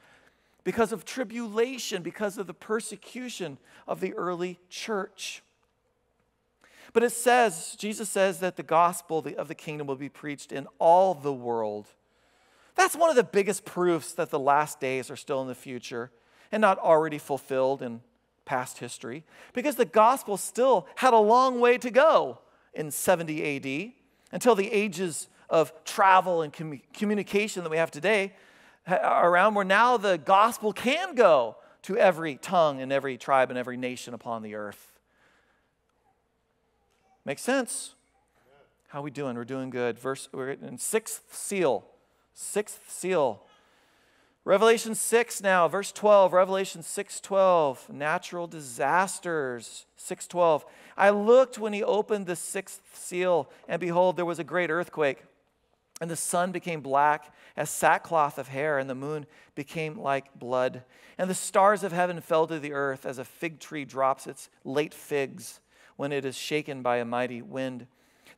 because of tribulation, because of the persecution of the early church. But it says, Jesus says that the gospel of the kingdom will be preached in all the world. That's one of the biggest proofs that the last days are still in the future and not already fulfilled in past history, because the gospel still had a long way to go in 70 AD until the ages of travel and com- communication that we have today around where now the gospel can go to every tongue and every tribe and every nation upon the earth. Makes sense? How we doing? We're doing good. Verse we're in sixth seal. Sixth seal. Revelation 6 now, verse 12, Revelation 6:12, natural disasters. 6:12. I looked when he opened the sixth seal, and behold, there was a great earthquake. And the sun became black as sackcloth of hair, and the moon became like blood. And the stars of heaven fell to the earth as a fig tree drops its late figs when it is shaken by a mighty wind.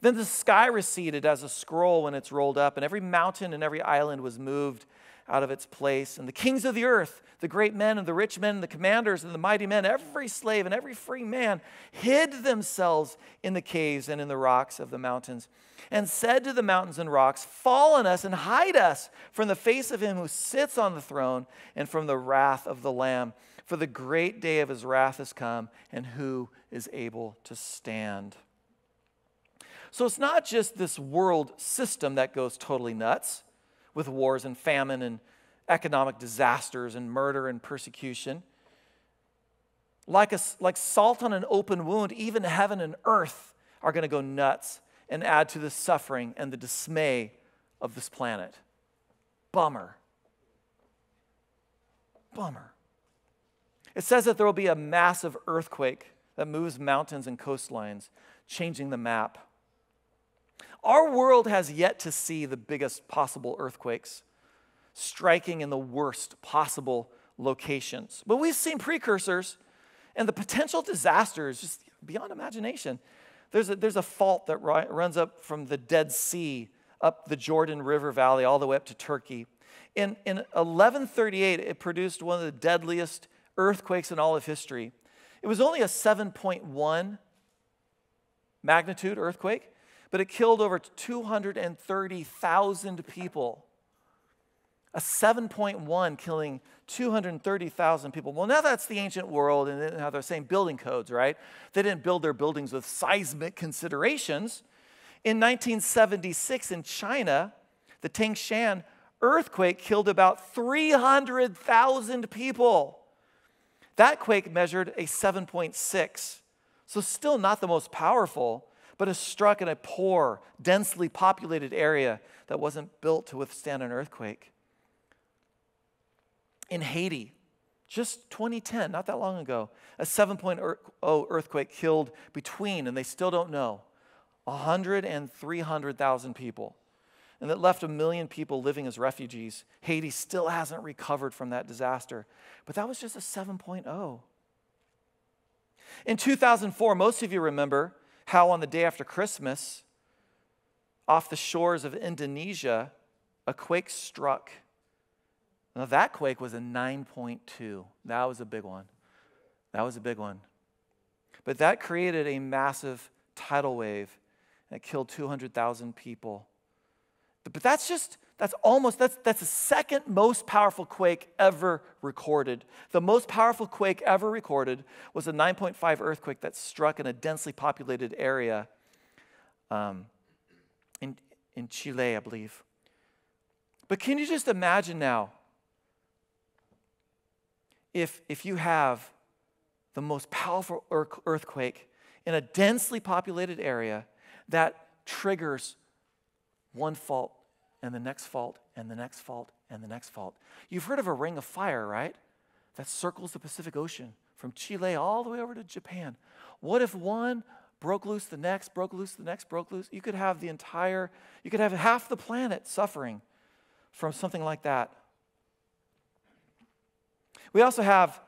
Then the sky receded as a scroll when it's rolled up, and every mountain and every island was moved out of its place. And the kings of the earth, the great men and the rich men and the commanders and the mighty men, every slave and every free man hid themselves in the caves and in the rocks of the mountains and said to the mountains and rocks, Fall on us and hide us from the face of him who sits on the throne and from the wrath of the Lamb. For the great day of his wrath has come, and who is able to stand? So it's not just this world system that goes totally nuts with wars and famine and economic disasters and murder and persecution. Like, a, like salt on an open wound, even heaven and earth are going to go nuts and add to the suffering and the dismay of this planet. Bummer. Bummer. It says that there will be a massive earthquake that moves mountains and coastlines, changing the map. Our world has yet to see the biggest possible earthquakes striking in the worst possible locations. But we've seen precursors, and the potential disaster is just beyond imagination. There's a, there's a fault that ri- runs up from the Dead Sea up the Jordan River Valley all the way up to Turkey. In, in 1138, it produced one of the deadliest earthquakes in all of history. It was only a 7.1 magnitude earthquake, but it killed over 230,000 people. A 7.1 killing 230,000 people. Well, now that's the ancient world, and they didn't have the same building codes, right? They didn't build their buildings with seismic considerations. In 1976 in China, the Tangshan earthquake killed about 300,000 people. That quake measured a 7.6, so still not the most powerful, but it struck in a poor, densely populated area that wasn't built to withstand an earthquake. In Haiti, just 2010, not that long ago, a 7.0 earthquake killed between, and they still don't know, 100 and 300,000 people. And that left a million people living as refugees. Haiti still hasn't recovered from that disaster. But that was just a 7.0. In 2004, most of you remember how on the day after Christmas, off the shores of Indonesia, a quake struck. Now, that quake was a 9.2. That was a big one. That was a big one. But that created a massive tidal wave that killed 200,000 people. But that's just, that's almost, that's, that's the second most powerful quake ever recorded. The most powerful quake ever recorded was a 9.5 earthquake that struck in a densely populated area um, in, in Chile, I believe. But can you just imagine now if, if you have the most powerful earthquake in a densely populated area that triggers one fault and the next fault and the next fault and the next fault. You've heard of a ring of fire, right? That circles the Pacific Ocean from Chile all the way over to Japan. What if one broke loose, the next broke loose, the next broke loose? You could have the entire, you could have half the planet suffering from something like that. We also have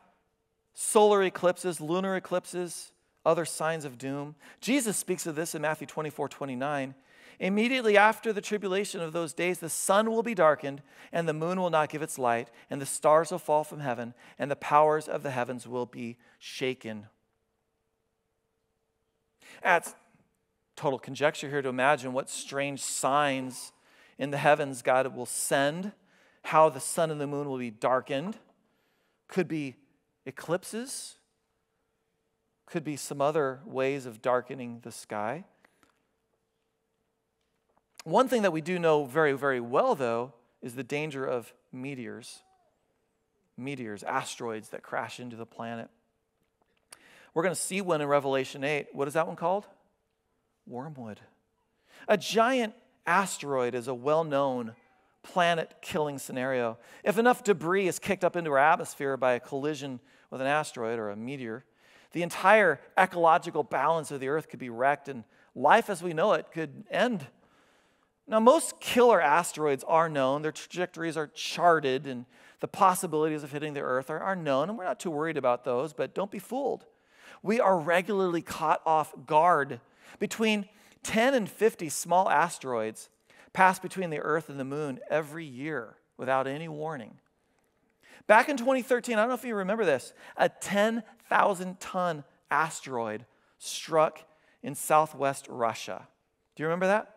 solar eclipses, lunar eclipses, other signs of doom. Jesus speaks of this in Matthew 24 29. Immediately after the tribulation of those days, the sun will be darkened, and the moon will not give its light, and the stars will fall from heaven, and the powers of the heavens will be shaken. That's total conjecture here to imagine what strange signs in the heavens God will send, how the sun and the moon will be darkened. Could be eclipses, could be some other ways of darkening the sky. One thing that we do know very, very well, though, is the danger of meteors. Meteors, asteroids that crash into the planet. We're going to see one in Revelation 8. What is that one called? Wormwood. A giant asteroid is a well known planet killing scenario. If enough debris is kicked up into our atmosphere by a collision with an asteroid or a meteor, the entire ecological balance of the earth could be wrecked and life as we know it could end. Now, most killer asteroids are known, their trajectories are charted, and the possibilities of hitting the earth are, are known, and we're not too worried about those, but don't be fooled. We are regularly caught off guard. Between 10 and 50 small asteroids pass between the earth and the moon every year without any warning. Back in 2013, I don't know if you remember this, a 10,000 ton asteroid struck in southwest Russia. Do you remember that?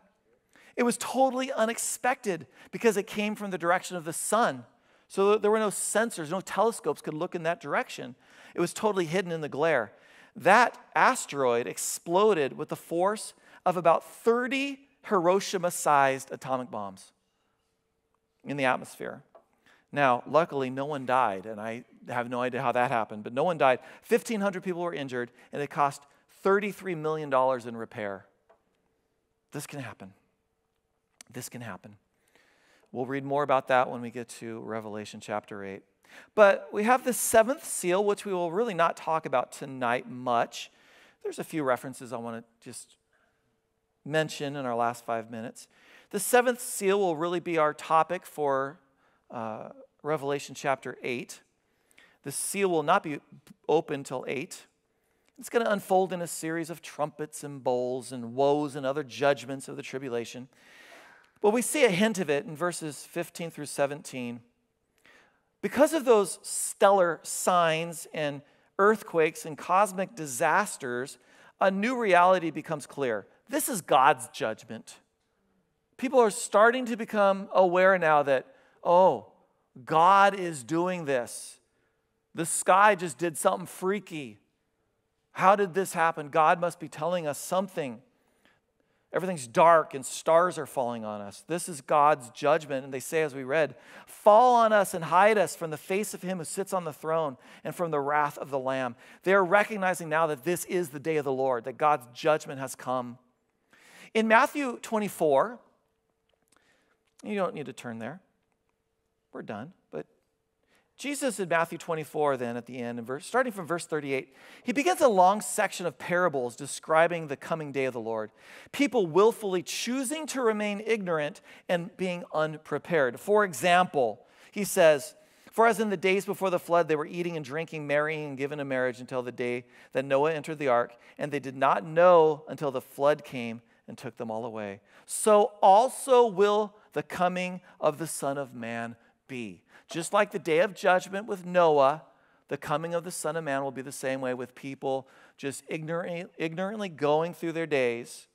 It was totally unexpected because it came from the direction of the sun. So there were no sensors, no telescopes could look in that direction. It was totally hidden in the glare. That asteroid exploded with the force of about 30 Hiroshima sized atomic bombs in the atmosphere. Now, luckily, no one died, and I have no idea how that happened, but no one died. 1,500 people were injured, and it cost $33 million in repair. This can happen. This can happen. We'll read more about that when we get to Revelation chapter 8. But we have the seventh seal, which we will really not talk about tonight much. There's a few references I want to just mention in our last five minutes. The seventh seal will really be our topic for uh, Revelation chapter 8. The seal will not be open till 8. It's going to unfold in a series of trumpets and bowls and woes and other judgments of the tribulation. But we see a hint of it in verses 15 through 17. Because of those stellar signs and earthquakes and cosmic disasters, a new reality becomes clear. This is God's judgment. People are starting to become aware now that, oh, God is doing this. The sky just did something freaky. How did this happen? God must be telling us something. Everything's dark and stars are falling on us. This is God's judgment. And they say, as we read, Fall on us and hide us from the face of him who sits on the throne and from the wrath of the Lamb. They are recognizing now that this is the day of the Lord, that God's judgment has come. In Matthew 24, you don't need to turn there. We're done. But Jesus in Matthew 24, then at the end, verse, starting from verse 38, he begins a long section of parables describing the coming day of the Lord. People willfully choosing to remain ignorant and being unprepared. For example, he says, For as in the days before the flood, they were eating and drinking, marrying and given in marriage until the day that Noah entered the ark, and they did not know until the flood came and took them all away. So also will the coming of the Son of Man be. Just like the day of judgment with Noah, the coming of the Son of Man will be the same way with people just ignorantly, going through their days.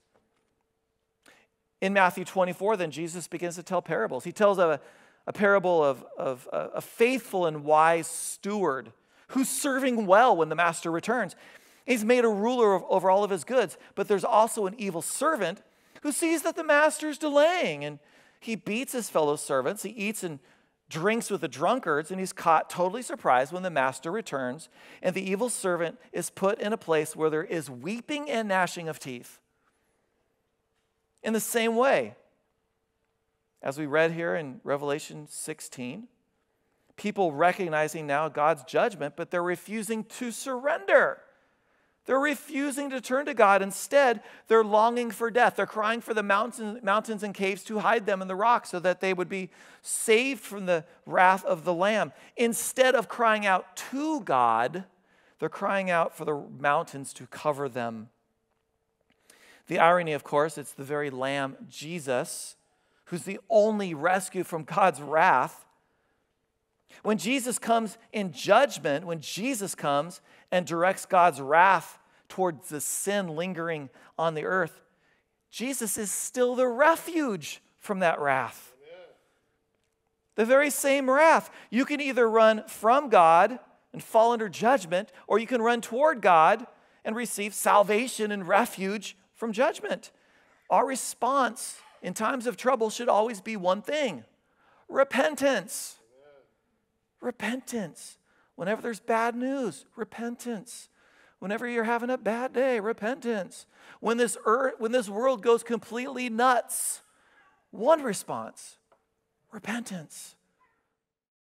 In Matthew 24, then Jesus begins to tell parables. He tells a, a parable of, of a, faithful and wise steward who's serving well when the master returns. He's made a ruler over all of his goods, but there's also an evil servant who sees that the master's delaying and he beats his fellow servants. He eats and drinks with the drunkards, and he's caught totally surprised when the master returns, and the evil servant is put in a place where there is weeping and gnashing of teeth. In the same way, as we read here in Revelation 16, people recognizing now God's judgment, but they're refusing to surrender. They're refusing to turn to God. Instead, they're longing for death. They're crying for the mountains, mountains and caves to hide them in the rocks so that they would be saved from the wrath of the Lamb. Instead of crying out to God, they're crying out for the mountains to cover them. The irony, of course, it's the very Lamb, Jesus, who's the only rescue from God's wrath. When Jesus comes in judgment, when Jesus comes, and directs God's wrath towards the sin lingering on the earth, Jesus is still the refuge from that wrath. The very same wrath. You can either run from God and fall under judgment, or you can run toward God and receive salvation and refuge from judgment. Our response in times of trouble should always be one thing repentance. Repentance. Whenever there's bad news, repentance. Whenever you're having a bad day, repentance. When this earth, when this world goes completely nuts, one response, repentance.